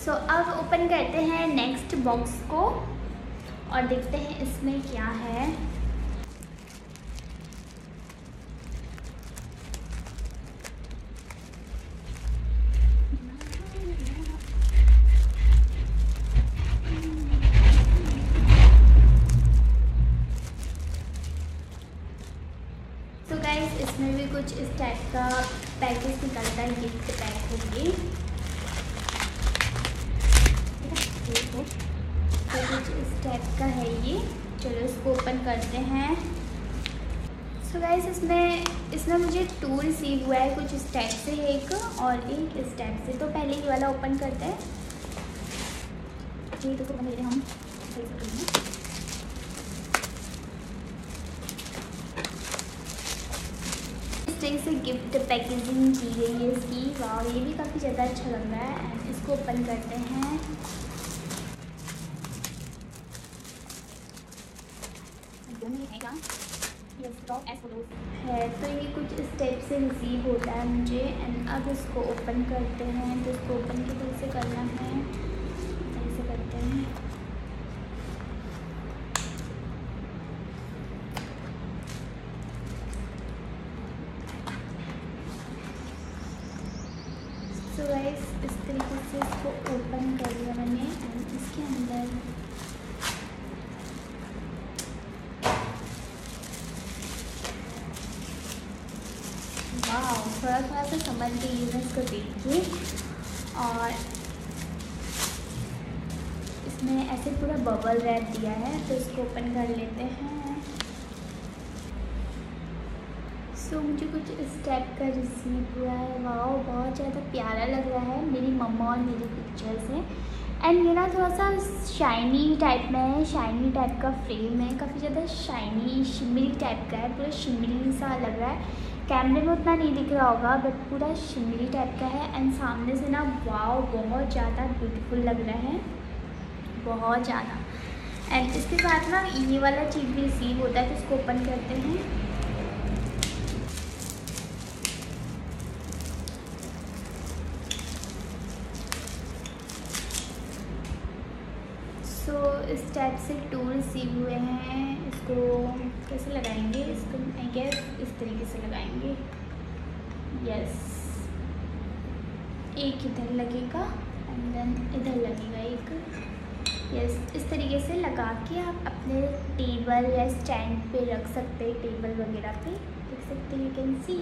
सो so, अब open करते हैं नेक्स्ट बॉक्स को और देखते हैं इसमें क्या है। तो इसमें भी कुछ इस टाइप का पैकेज निकलता है गिफ्ट पैक होगी। तो कुछ इस टाइप का है ये, चलो इसको ओपन करते हैं। सो so गाइस इसमें इसमें मुझे टू रिसीव हुआ है कुछ इस टाइप से एक, और एक इस टाइप से। तो पहले ये वाला ओपन करते हैं। जी तो मेरे हम तरह से गिफ्ट पैकेजिंग की गई है इसकी। वाह ये भी काफ़ी ज़्यादा अच्छा लग रहा है। एंड इसको ओपन करते हैं। है। तो ये कुछ इस टाइप से रिसीव होता है मुझे एंड अब इसको ओपन करते हैं तो इसको ओपन किस तरह से करना है? ऐसे करते हैं। सो गाइस इस तरीके से इसको ओपन कर लिया मैंने एंड इसके अंदर वाह थोड़ा थोड़ा सा समझ इसको देखिए और इसमें ऐसे पूरा बबल रैप दिया है तो इसको ओपन कर लेते हैं। सो so, मुझे कुछ इस टाइप का रिसीव हुआ है। वाह बहुत ज़्यादा प्यारा लग रहा है मेरी मम्मा और मेरी पिक्चर्स हैं एंड ये ना थोड़ा सा शाइनी टाइप में है शाइनी टाइप का फ्रेम है। काफ़ी ज़्यादा शाइनी शिमरी टाइप का है पूरा शिमरी सा लग रहा है। कैमरे में उतना नहीं दिख रहा होगा बट पूरा शिमरी टाइप का है एंड सामने से ना वाव बहुत ज़्यादा ब्यूटीफुल लग रहा है। बहुत ज़्यादा। एंड इसके साथ ना, ये वाला चीज़ भी रिसीव होता है तो इसको ओपन करते हैं सो so, इस टाइप से टू रिसीव हुए हैं, इसको कैसे लगाएँगे? इसको आई गेस इस तरीके से लगाएँगे। यस एक इधर लगेगा एंड देन इधर लगेगा एक। यस इस तरीके से लगा के आप अपने टेबल या स्टैंड पे रख सकते हैं टेबल वगैरह पे। देख सकते हैं यू कैन सी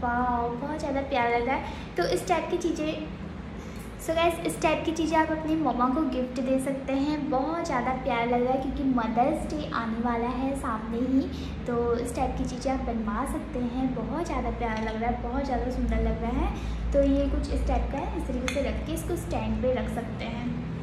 वाह बहुत ज़्यादा प्यारा लग है। तो इस टाइप की चीज़ें सो so गैस इस टाइप की चीज़ें आप अपनी मम्मा को गिफ्ट दे सकते हैं। बहुत ज़्यादा प्यार लग रहा है क्योंकि मदर्स डे आने वाला है सामने ही। तो इस टाइप की चीज़ें आप बनवा सकते हैं। बहुत ज़्यादा प्यार लग रहा है, बहुत ज़्यादा सुंदर लग रहा है। तो ये कुछ इस टाइप का है, इस तरीके से रख के इसको स्टैंड पे रख सकते हैं।